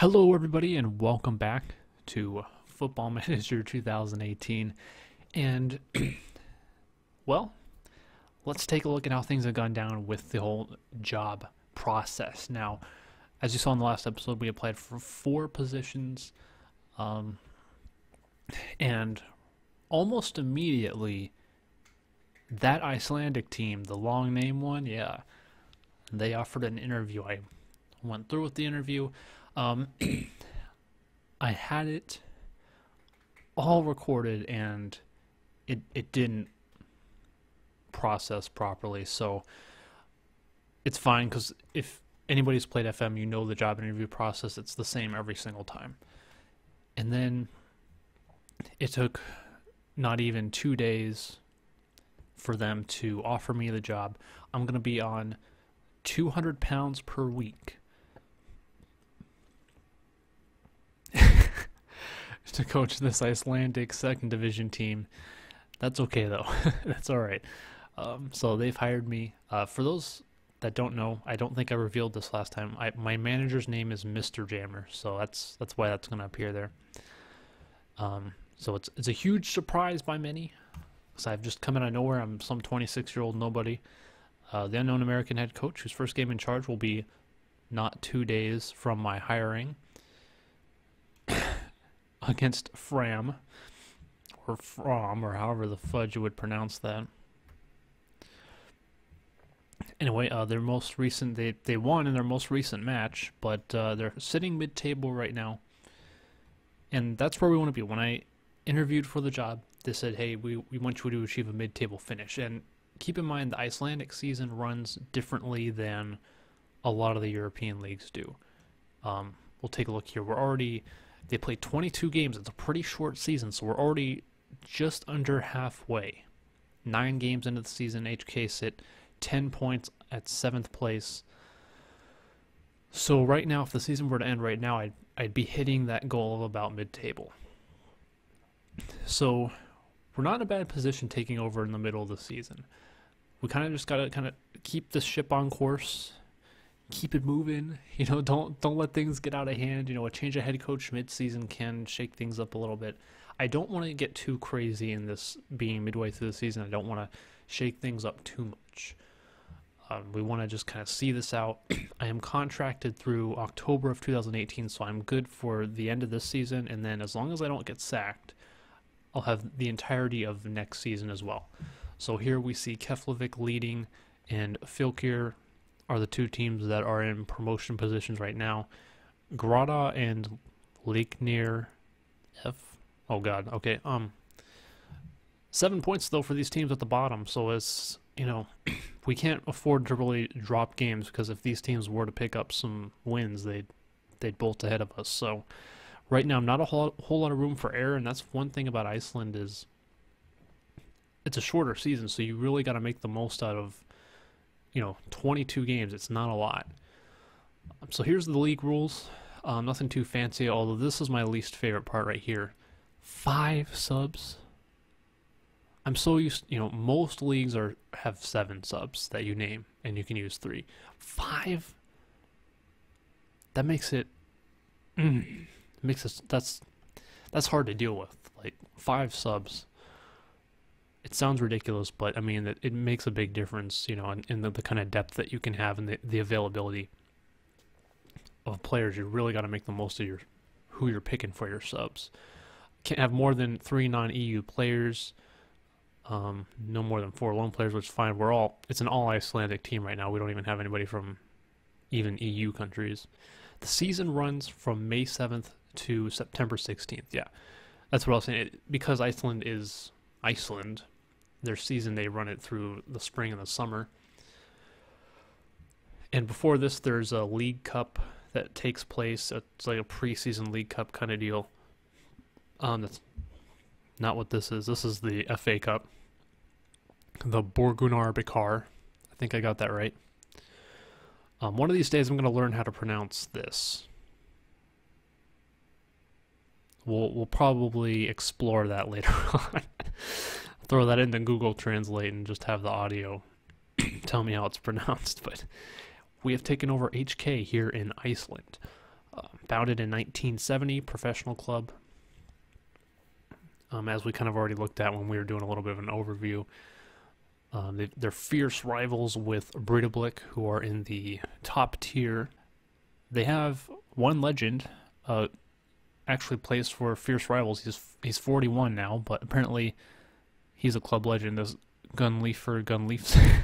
Hello, everybody, and welcome back to Football Manager 2018. And, well, let's take a look at how things have gone down with the whole job process. Now, as you saw in the last episode, we applied for four positions, um, and almost immediately, that Icelandic team, the long name one, yeah, they offered an interview. I went through with the interview. Um, I had it all recorded and it it didn't process properly. So it's fine because if anybody's played FM, you know the job interview process. It's the same every single time. And then it took not even two days for them to offer me the job. I'm going to be on 200 pounds per week. to coach this Icelandic second division team. That's okay though. That's all right. Um, so they've hired me. Uh, for those that don't know, I don't think I revealed this last time. I, my manager's name is Mr. Jammer, so that's that's why that's going to appear there. Um, so it's it's a huge surprise by many, because I've just come out of nowhere. I'm some 26 year old nobody. Uh, the unknown American head coach, whose first game in charge will be not two days from my hiring against Fram or From or however the fudge you would pronounce that. Anyway, uh, their most recent they they won in their most recent match, but uh, they're sitting mid-table right now, and that's where we want to be. When I interviewed for the job, they said, "Hey, we we want you to achieve a mid-table finish." And keep in mind, the Icelandic season runs differently than a lot of the European leagues do. Um, we'll take a look here. We're already they played 22 games. It's a pretty short season, so we're already just under halfway. Nine games into the season, HK sit 10 points at seventh place. So right now, if the season were to end right now, I'd I'd be hitting that goal of about mid-table. So we're not in a bad position taking over in the middle of the season. We kind of just got to kind of keep the ship on course keep it moving. You know, don't don't let things get out of hand. You know, a change of head coach mid-season can shake things up a little bit. I don't want to get too crazy in this being midway through the season. I don't want to shake things up too much. Um, we want to just kind of see this out. I am contracted through October of 2018, so I'm good for the end of this season. And then, as long as I don't get sacked, I'll have the entirety of next season as well. So here we see Keflavik leading and Fylkir are the two teams that are in promotion positions right now. Grada and Leiknir F. Oh God. Okay. Um. Seven points though for these teams at the bottom, so it's you know we can't afford to really drop games because if these teams were to pick up some wins, they'd they'd bolt ahead of us. So right now, not a whole whole lot of room for error, and that's one thing about Iceland is it's a shorter season, so you really got to make the most out of you know, 22 games. It's not a lot. So here's the league rules. Um, nothing too fancy, although this is my least favorite part right here. Five subs. I'm so used, you know, most leagues are have seven subs that you name, and you can use three. Five. That makes it. Mm, makes it that's that's hard to deal with. Like five subs it sounds ridiculous, but I mean, it, it makes a big difference, you know, in, in the, the kind of depth that you can have and the, the availability of players. You really got to make the most of your who you're picking for your subs. Can't have more than three non-EU players. Um, no more than four loan players, which is fine. We're all it's an all Icelandic team right now. We don't even have anybody from even EU countries. The season runs from May 7th to September 16th. Yeah, that's what I was saying. It, because Iceland is Iceland, their season they run it through the spring and the summer. And before this, there's a League Cup that takes place. It's like a preseason League Cup kind of deal. Um, that's not what this is. This is the FA Cup, the Borgunar Bikar. I think I got that right. Um, one of these days, I'm going to learn how to pronounce this. We'll we'll probably explore that later on throw that into Google Translate and just have the audio tell me how it's pronounced. But we have taken over HK here in Iceland. Uh, founded in 1970, professional club. Um, as we kind of already looked at when we were doing a little bit of an overview. Um, they, they're fierce rivals with Breidablik, who are in the top tier. They have one legend, uh, actually plays for fierce rivals. He's he's 41 now, but apparently he's a club legend. as This Gunleafer Gunleafs.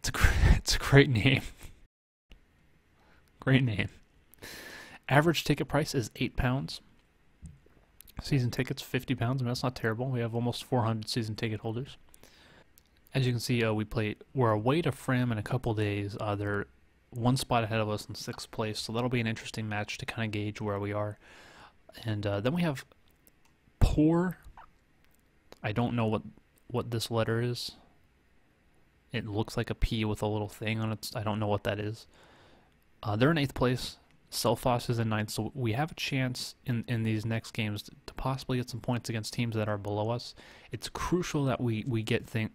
it's a it's a great name. Great name. Average ticket price is eight pounds. Season tickets, 50 pounds. I mean, that's not terrible. We have almost 400 season ticket holders. As you can see, uh, we play. We're away to Fram in a couple days. Uh, they're one spot ahead of us in sixth place, so that'll be an interesting match to kind of gauge where we are. And uh, then we have poor. I don't know what what this letter is. It looks like a P with a little thing on it. I don't know what that is. Uh, they're in eighth place. Selfoss is in ninth, so we have a chance in, in these next games to, possibly get some points against teams that are below us. It's crucial that we, we get thing,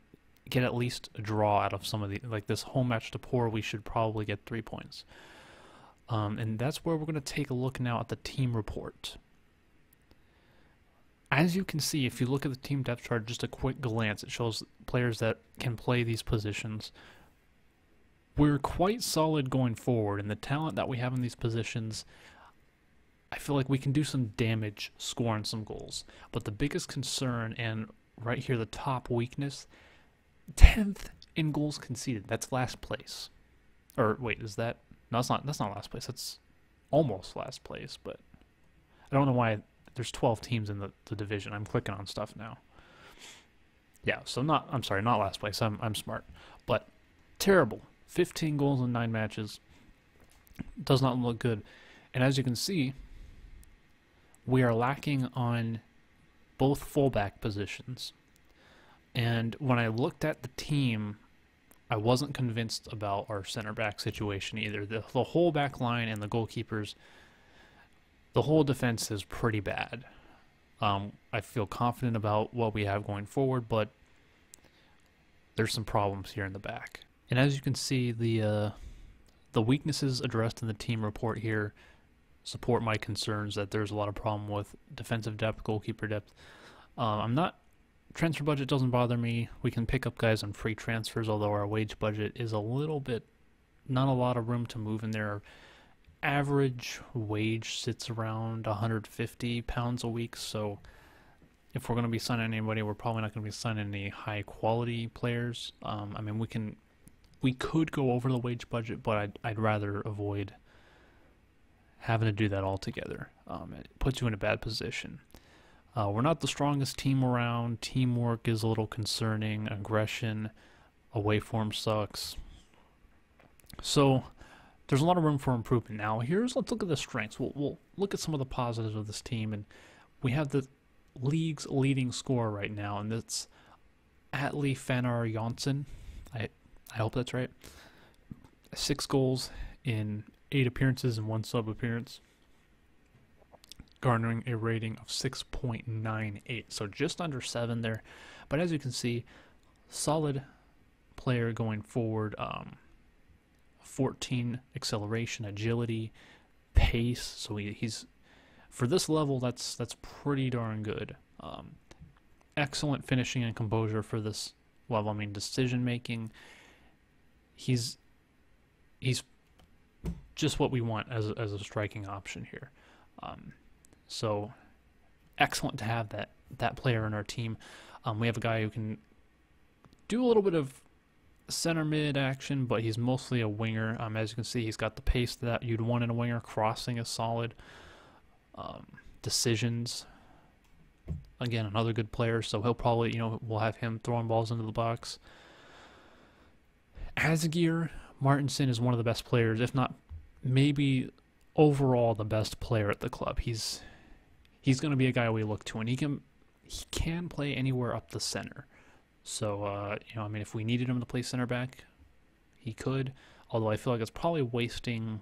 get at least a draw out of some of the like this home match to poor. We should probably get three points, um, and that's where we're going to take a look now at the team report. As you can see, if you look at the team depth chart, just a quick glance, it shows players that can play these positions we're quite solid going forward, and the talent that we have in these positions, I feel like we can do some damage scoring some goals. But the biggest concern, and right here, the top weakness, 10th in goals conceded. That's last place. Or wait, is that? No, that's not. That's not last place. That's almost last place. But I don't know why there's 12 teams in the, the division. I'm clicking on stuff now. Yeah, so not. I'm sorry, not last place. I'm I'm smart, but terrible 15 goals in nine matches. Does not look good. And as you can see, we are lacking on both fullback positions. And when I looked at the team, I wasn't convinced about our center back situation either. The, the whole back line and the goalkeepers, the whole defense is pretty bad. Um, I feel confident about what we have going forward, but there's some problems here in the back. And as you can see, the uh, the weaknesses addressed in the team report here support my concerns that there's a lot of problem with defensive depth, goalkeeper depth. Uh, I'm not transfer budget doesn't bother me. We can pick up guys on free transfers, although our wage budget is a little bit not a lot of room to move in there. Average wage sits around 150 pounds a week, so if we're going to be signing anybody, we're probably not going to be signing any high quality players. Um, I mean, we can we could go over the wage budget, but I'd, I'd rather avoid having to do that altogether. Um, it puts you in a bad position. Uh, we're not the strongest team around. Teamwork is a little concerning. Aggression, away form sucks. So there's a lot of room for improvement. Now, here's let's look at the strengths. We'll, we'll look at some of the positives of this team, and we have the league's leading scorer right now, and that's Atli Fanar Jonsson. I I hope that's right. Six goals in eight appearances and one sub appearance, garnering a rating of 6.98. So just under seven there. But as you can see, solid player going forward. Um, 14 acceleration, agility, pace. So he, he's for this level, that's that's pretty darn good. Um, excellent finishing and composure for this level. I mean, decision making he's he's just what we want as as a striking option here. Um, so excellent to have that that player in our team. Um, we have a guy who can do a little bit of center mid action, but he's mostly a winger. Um, as you can see, he's got the pace that you'd want in a winger. Crossing is solid. Um, decisions. Again, another good player, so he'll probably, you know, we'll have him throwing balls into the box. Asgeir Martinson is one of the best players, if not maybe overall the best player at the club. He's he's going to be a guy we look to, and he can he can play anywhere up the center. So uh, you know, I mean, if we needed him to play center back, he could. Although I feel like it's probably wasting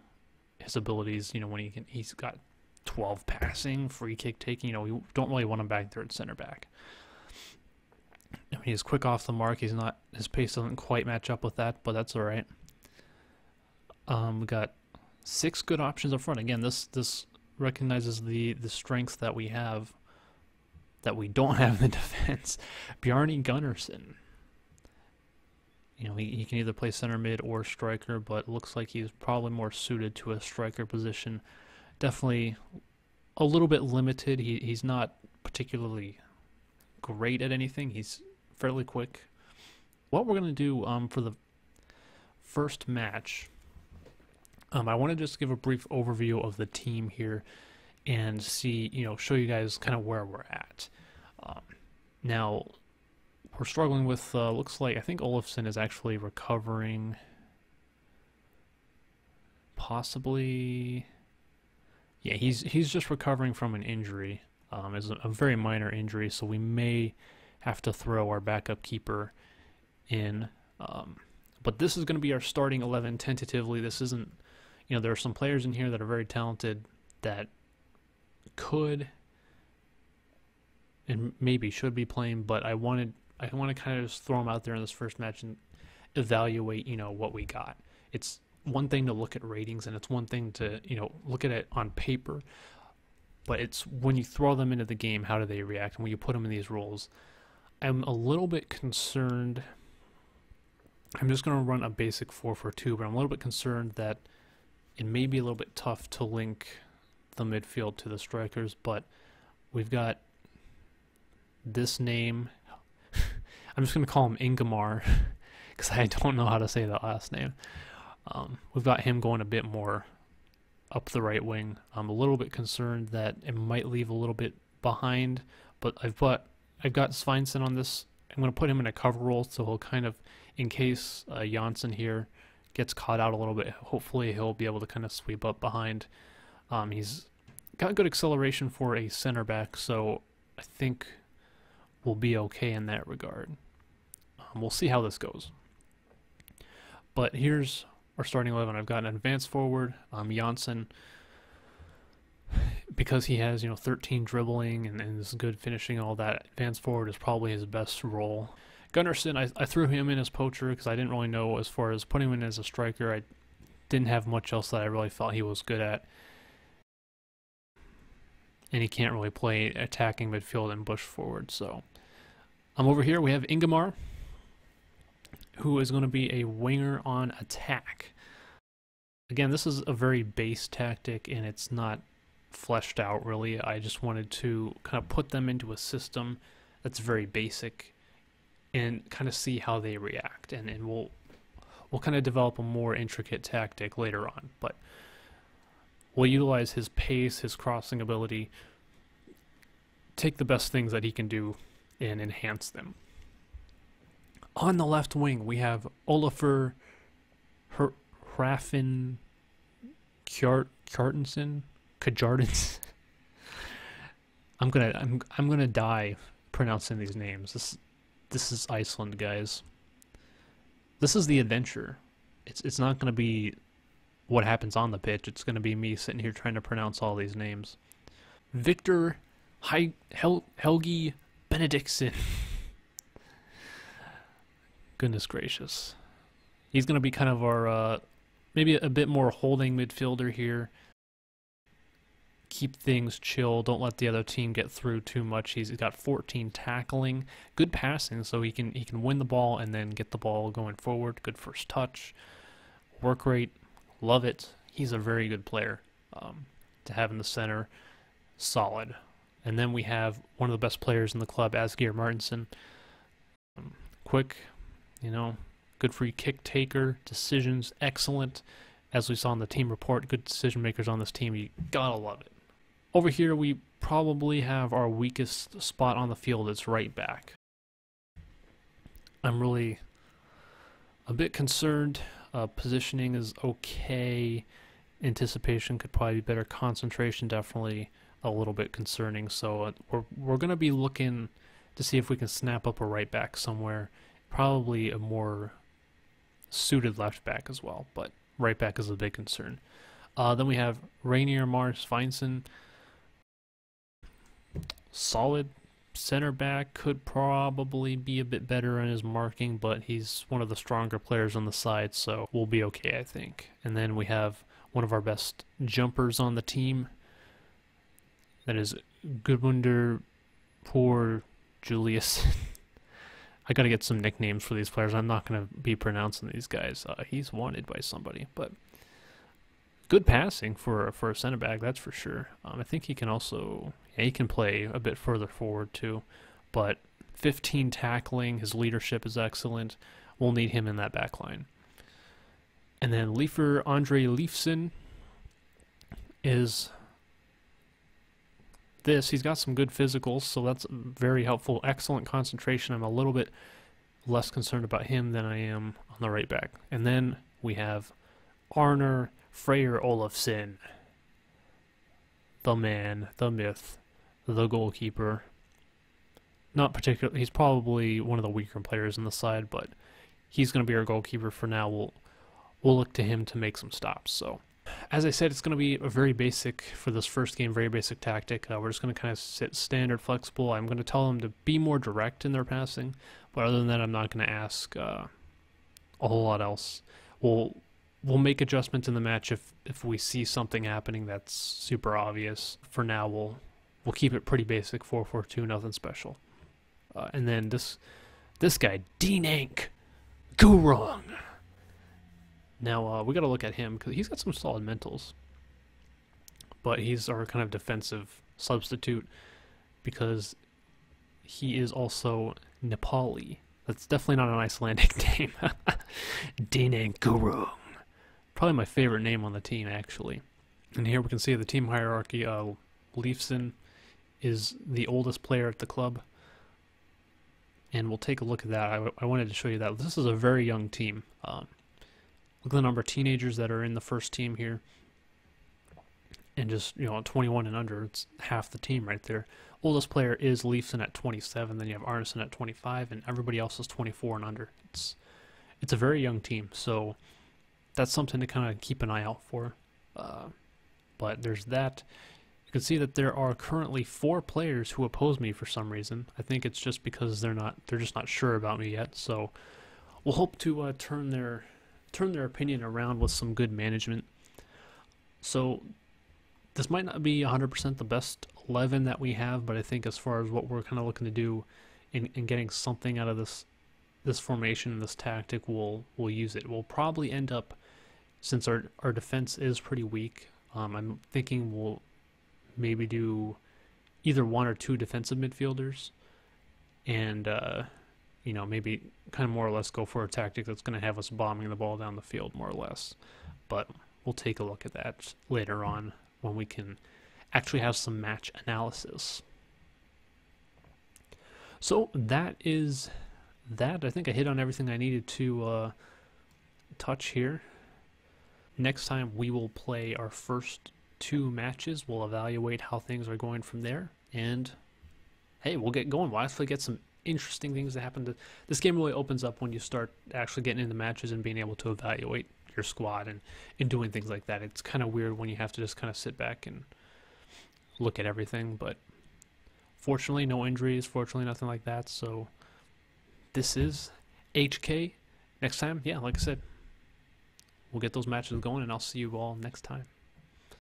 his abilities. You know, when he can, he's got 12 passing, free kick taking. You know, we don't really want him back there at center back. I mean, he's quick off the mark. He's not his pace doesn't quite match up with that, but that's all right. Um, we got six good options up front. Again, this this recognizes the the strengths that we have that we don't have in the defense. Bjarni Gunnarsson. You know, he, he can either play center mid or striker, but looks like he's probably more suited to a striker position. Definitely a little bit limited. He he's not particularly great at anything. He's fairly quick. What we're gonna do um, for the first match, um, I want to just give a brief overview of the team here and see, you know, show you guys kind of where we're at. Um, now, we're struggling with, uh, looks like, I think Olofsson is actually recovering. Possibly. Yeah, he's he's just recovering from an injury. Um, it's a, a very minor injury, so we may have to throw our backup keeper in. Um, but this is going to be our starting 11 tentatively. This isn't, you know, there are some players in here that are very talented that could and maybe should be playing, but I wanted I want to kind of just throw them out there in this first match and evaluate, you know, what we got. It's one thing to look at ratings and it's one thing to, you know, look at it on paper, but it's when you throw them into the game, how do they react? And when you put them in these roles, I'm a little bit concerned. I'm just going to run a basic 4 for 2, but I'm a little bit concerned that it may be a little bit tough to link the midfield to the strikers, but we've got this name. I'm just going to call him Ingemar because I don't know how to say that last name. Um, we've got him going a bit more up the right wing. I'm a little bit concerned that it might leave a little bit behind, but I've put I've got Svensson on this. I'm going to put him in a cover role, so he'll kind of, in case uh, Janssen here gets caught out a little bit, hopefully he'll be able to kind of sweep up behind. Um, he's got good acceleration for a center back, so I think we'll be okay in that regard. Um, we'll see how this goes. But here's our starting 11. I've got an advanced forward, um, Janssen, because he has, you know, 13 dribbling and, and is good finishing all that, advanced forward is probably his best role. Gunnarsson, I, I threw him in as poacher because I didn't really know as far as putting him in as a striker. I didn't have much else that I really felt he was good at and he can't really play attacking midfield and push forward. So I'm over here. We have Ingemar, who is going to be a winger on attack. Again, this is a very base tactic, and it's not fleshed out really. I just wanted to kind of put them into a system that's very basic and kind of see how they react, and, and we'll we'll kind of develop a more intricate tactic later on, but will utilize his pace, his crossing ability, take the best things that he can do and enhance them. On the left wing, we have Olafur Her- Hrafin Kjartansson. Kajardens. I'm gonna I'm I'm gonna die pronouncing these names. This this is Iceland, guys. This is the adventure. It's it's not gonna be what happens on the pitch. It's going to be me sitting here trying to pronounce all these names. Victor Hel- Hel- Helgi Benediktsson. Goodness gracious. He's going to be kind of our, uh, maybe a bit more holding midfielder here. Keep things chill. Don't let the other team get through too much. He's got 14 tackling, good passing, so he can he can win the ball and then get the ball going forward. Good first touch, work rate, Love it. He's a very good player um, to have in the center. Solid. And then we have one of the best players in the club, Asgeir Martinson. Um, quick, you know, good free kick taker, decisions excellent. As we saw in the team report, good decision makers on this team. You gotta love it. Over here, we probably have our weakest spot on the field. It's right back. I'm really a bit concerned uh, positioning is okay. Anticipation could probably be better. Concentration definitely a little bit concerning. So uh, we're we're gonna be looking to see if we can snap up a right back somewhere. Probably a more suited left back as well, but right back is a big concern. Uh, then we have Rainier Mars Feinson. Solid center back could probably be a bit better in his marking, but he's one of the stronger players on the side, so we'll be okay, I think. And then we have one of our best jumpers on the team. That is Goodwinder Poor Julius. I got to get some nicknames for these players. I'm not to be pronouncing these guys. Uh, he's wanted by somebody, but good passing for for a center back, that's for sure. Um, I think he can also yeah, he can play a bit further forward too, but 15 tackling, his leadership is excellent. We'll need him in that back line. And then Leifer Andre Leifson is this. He's got some good physicals, so that's very helpful. Excellent concentration. I'm a little bit less concerned about him than I am on the right back. And then we have Arner Freyr Olafsson, the man, the myth, the goalkeeper. Not particularly, he's probably one of the weaker players in the side, but he's going to be our goalkeeper for now. We'll we'll look to him to make some stops. So, as I said, it's going to be a very basic for this first game, very basic tactic. Uh, we're just going to kind of sit standard, flexible. I'm going to tell them to be more direct in their passing, but other than that, I'm not going to ask uh, a whole lot else. We'll we'll make adjustments in the match if if we see something happening that's super obvious. For now, we'll we'll keep it pretty basic, four four two, nothing special. Uh, and then this this guy, Dean Ank, go wrong. Now uh, we got to look at him because he's got some solid mentals, but he's our kind of defensive substitute because he is also Nepali. That's definitely not an Icelandic name. Dinan Guru. Probably my favorite name on the team, actually. And here we can see the team hierarchy. Uh, Leifson is the oldest player at the club. And we'll take a look at that. I, I wanted to show you that. This is a very young team. Um, Look at the number of teenagers that are in the first team here. And just, you know, 21 and under, it's half the team right there. Oldest player is Leifson at 27, then you have Arneson at 25, and everybody else is 24 and under. It's it's a very young team, so that's something to kind of keep an eye out for. Uh, but there's that. You can see that there are currently four players who oppose me for some reason. I think it's just because they're not they're just not sure about me yet. So we'll hope to uh, turn their turn their opinion around with some good management. So this might not be 100% the best 11 that we have, but I think as far as what we're kind of looking to do in, in getting something out of this this formation, and this tactic, we'll we'll use it. We'll probably end up, since our our defense is pretty weak. Um, I'm thinking we'll maybe do either one or two defensive midfielders, and uh, you know, maybe kind of more or less go for a tactic that's going to have us bombing the ball down the field more or less. But we'll take a look at that later on when we can actually have some match analysis. So that is that. I think I hit on everything I needed to uh, touch here. Next time we will play our first two matches. We'll evaluate how things are going from there. And hey, we'll get going. We'll actually get some interesting things that happen. To, this game really opens up when you start actually getting into matches and being able to evaluate your squad and, and doing things like that. It's kind of weird when you have to just kind of sit back and look at everything, but fortunately, no injuries, fortunately, nothing like that. So this is HK. Next time, yeah, like I said, we'll get those matches going, and I'll see you all next time.